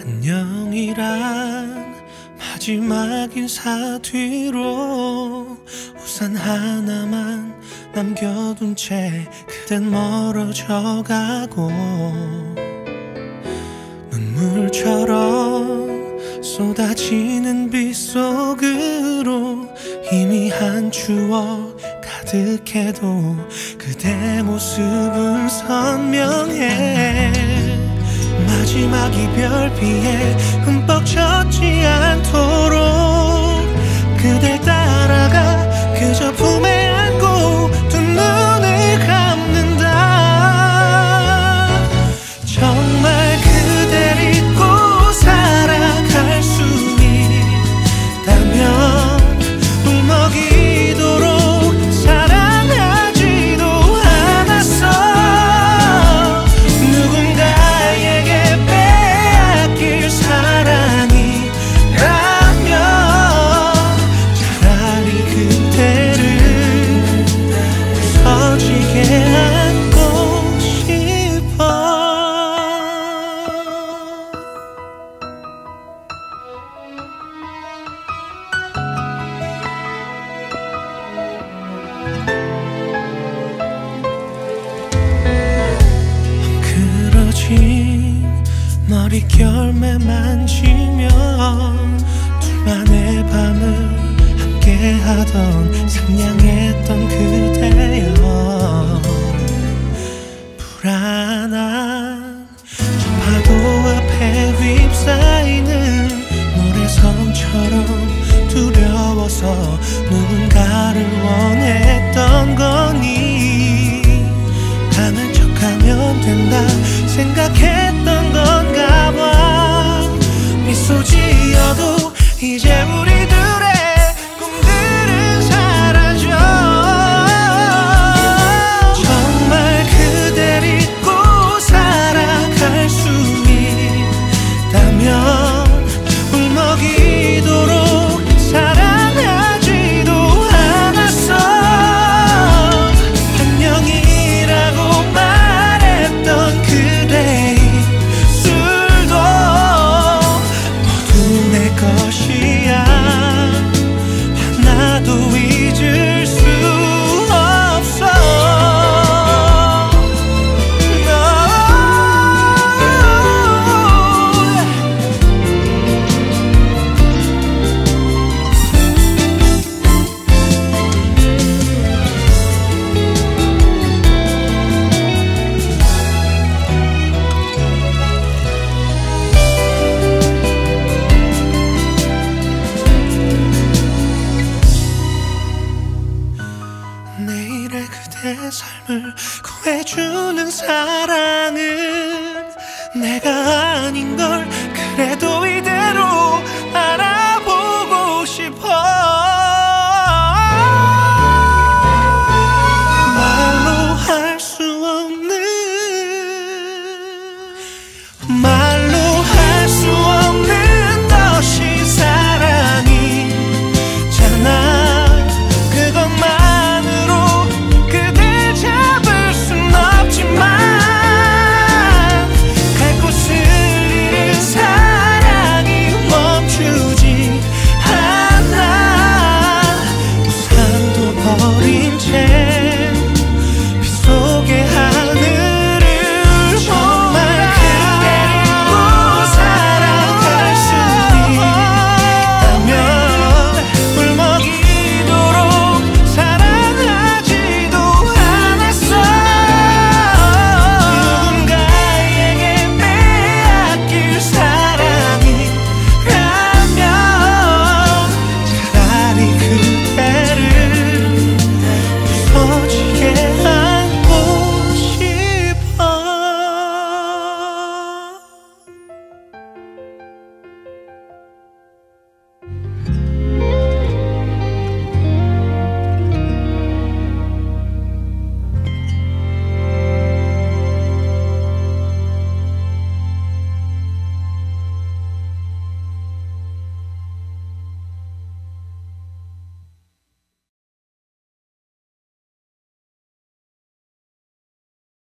안녕이란 마지막 인사 뒤로 우산 하나만 남겨둔 채 그댄 멀어져 가고 눈물처럼 쏟아지는 빗 속으로 희미한 추억 가득해도 그대 모습은 선명해. 마지막 이별 비에 흠뻑 젖지 않도록 그러지 머릿결매 만지며 둘만의 밤을 함께하던 상냥했던 그대여. 불안한 저 파도 앞에 휩싸이는 모래성처럼 두려워서 누군가를 미소 지어도 이제 우리 삶을 구해주는 사랑은 내가 아닌 걸 그래도 이대로 알아보고 싶어.